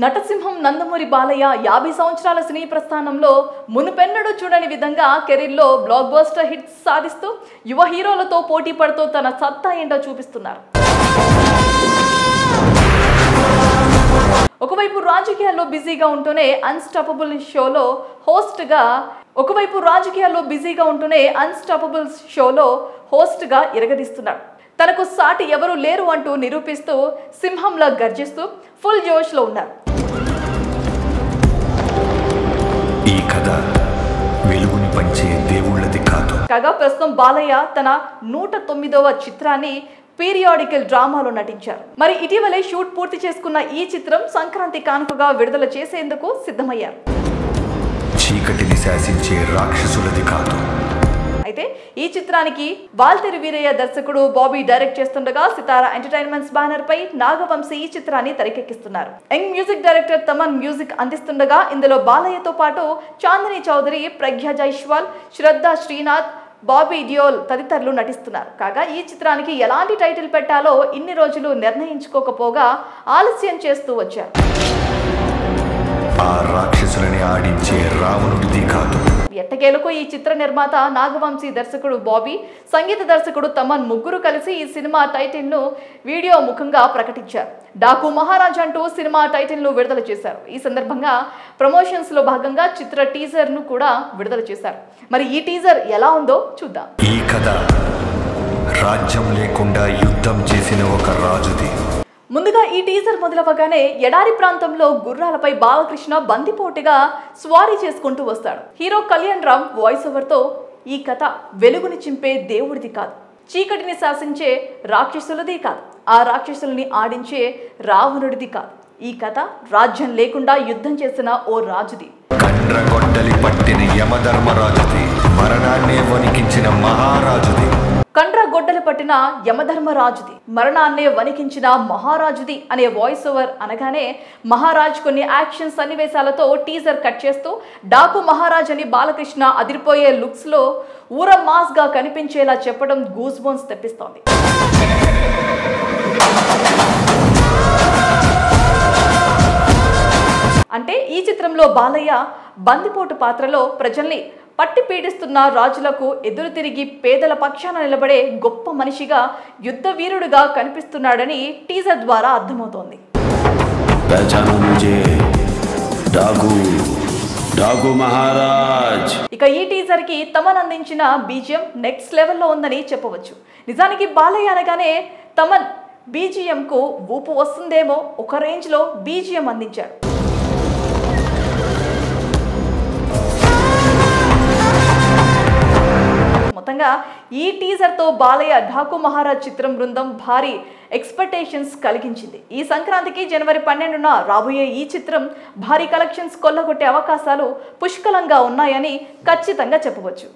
నటసింహం నందమూరి బాలయ్య యాభై సంవత్సరాల సినీ ప్రస్థానంలో మునుపెన్నడూ చూడని విధంగా కెరీర్లో బ్లాక్ బస్టర్ హిట్స్ సాధిస్తూ యువ హీరోలతో పోటీ పడుతూ తన సత్తా ఏంటో చూపిస్తున్నారు. ఒకవైపు రాజకీయాల్లో బిజీగా ఉంటూనే అన్స్టాపబుల్ షోలో హోస్ట్గా ఒకవైపు రాజకీయాల్లో బిజీగా ఉంటూనే అన్స్టాపబుల్ షోలో హోస్ట్గా ఇరగదీస్తున్నాడు తనకు సాటి ఎవరూ లేరు అంటూ నిరూపిస్తూ సింహంలా గర్జిస్తూ ఫుల్ జోష్లో ఉన్నారు. కాగా ప్రస్తుతం బాలయ్య తన నూట తొమ్మిదవ చిత్రాన్ని పీరియాడికల్ డ్రామాలో నటించారు. మరి ఇటీవలే షూట్ పూర్తి చేసుకున్న ఈ చిత్రం సంక్రాంతి కానుకగా విడుదల చేసేందుకు సిద్ధమయ్యారు. చీకటిని శాసించే రాక్షసులది కాదు. అయితే ఈ చిత్రానికి వాల్తెరి వీరయ్య దర్శకుడు బాబీ డైరెక్ట్ చేస్తుండగా సితారా ఎంటర్టైన్మెంట్స్ బ్యానర్ పై నాగవంశీ ఈ చిత్రాన్ని తెరకెక్కిస్తున్నారు. Young music director Thaman music అందిస్తుండగా ఇందులో బాలయ్యతో పాటు చాందిని చౌదరి ప్రజ్ఞ జైష్వాల్ శ్రద్ధ శ్రీనాథ్ బాబీ డియోల్ తదితరులు నటిస్తున్నారు. కాగా ఈ చిత్రానికి ఎలాంటి టైటిల్ పెట్టాలో ఇన్ని రోజులు నిర్ణయించుకోకపోగా ఆలస్యం చేస్తూ వచ్చారు. ఆ రాక్షసులని ఆడించే రావణుడిది కాదు. ఎట్టకేలకు ఈ చిత్ర నిర్మాత నాగవంశీ దర్శకుడు బాబీ సంగీత దర్శకుడు తమన్ ముగ్గురు కలిసి ఈ సినిమా టైటిల్ను వీడియో ముఖంగా ప్రకటించారు. డాకు మహారాజ్ అంటూ సినిమా టైటిల్ను విడుదల చేశారు. ఈ సందర్భంగా ప్రమోషన్స్లో భాగంగా చిత్ర టీజర్ను కూడా విడుదల చేశారు. మరి ఈ టీజర్ ఎలా ఉందో చూద్దాం. ఈ కథ రాజ్యం లేకుండా యుద్ధం చేసిన ఒక రాజుది. ముందుగా ఈ టీజర్ మొదలవగానే ఎడారి ప్రాంతంలో గుర్రాలపై బాలకృష్ణ బందిపోటుగా స్వారీ చేసుకుంటూ వస్తాడు. హీరో కళ్యాణ్ రామ్ వాయిస్ ఓవర్తో ఈ కథ వెలుగుని చింపే దేవుడిది కాదు. చీకటిని శాసించే రాక్షసులది కాదు. ఆ రాక్షసుల్ని ఆడించే రావణుడిది కాదు. ఈ కథ రాజ్యం లేకుండా యుద్ధం చేసిన ఓ రాజుది. కండ్రగొడ్డలి పట్టిన యమధర్మరాజుది మరణాన్నే వణికించిన మహారాజుది. కండ్ర గొడ్డలు పట్టిన యమధర్మరాజుది. మరణాన్నే వణికించిన మహారాజుది అనే వాయిస్ ఓవర్ అనగానే మహారాజ్ కొన్ని యాక్షన్ సన్నివేశాలతో టీజర్ కట్ చేస్తూ డాకు మహారాజ్ అని బాలకృష్ణ అదిరిపోయే లుక్స్లో ఊర మాస్గా కనిపించేలా చెప్పడం గూస్ బోన్స్ తెప్పిస్తోంది. అంటే ఈ చిత్రంలో బాలయ్య బందిపోటు పాత్రలో ప్రజల్ని పట్టి పీడిస్తున్న రాజులకు ఎదురు తిరిగి పేదల పక్షాన నిలబడే గొప్ప మనిషిగా యుద్ధ వీరుడుగా కనిపిస్తున్నాడని టీజర్ ద్వారా అర్థమవుతోంది. ఇక ఈ టీజర్కి తమన్ అందించిన బీజిఎం నెక్స్ట్ లెవెల్లో ఉందని చెప్పవచ్చు. నిజానికి బాలయ్య అనగానే తమన్ బీజిఎంకు ఊపు వస్తుందేమో ఒక రేంజ్లో బీజిఎం అందించాడు మొత్తంగా ఈ టీజర్తో బాలయ్య ఢాకు మహారాజ్ చిత్రం బృందం భారీ ఎక్స్పెక్టేషన్స్ కలిగించింది. ఈ సంక్రాంతికి జనవరి పన్నెండున రాబోయే ఈ చిత్రం భారీ కలెక్షన్స్ కొల్లగొట్టే అవకాశాలు పుష్కలంగా ఉన్నాయని ఖచ్చితంగా చెప్పవచ్చు.